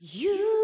You